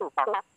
ถูกต้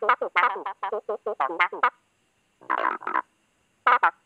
Thank you.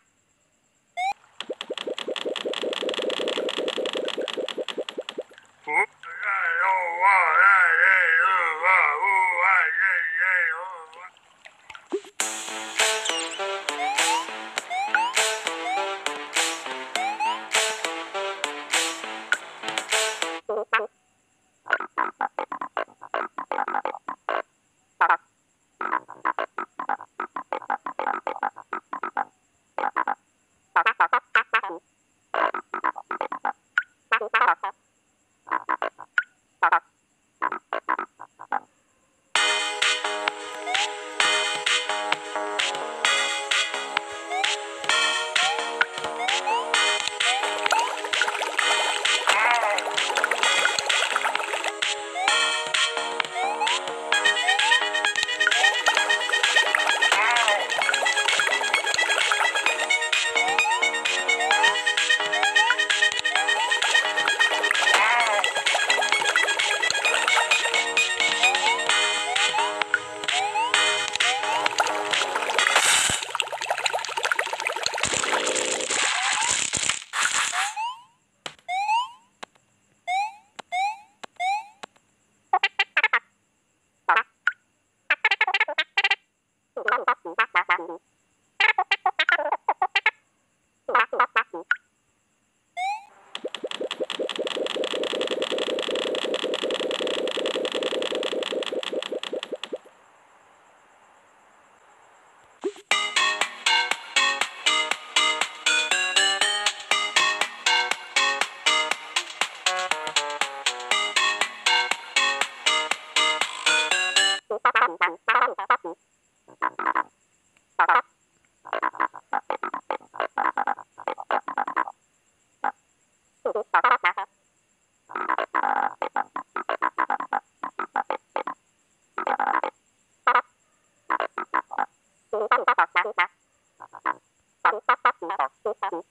ha ha ha. cool. Thank you.